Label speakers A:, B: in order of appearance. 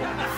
A: Yes.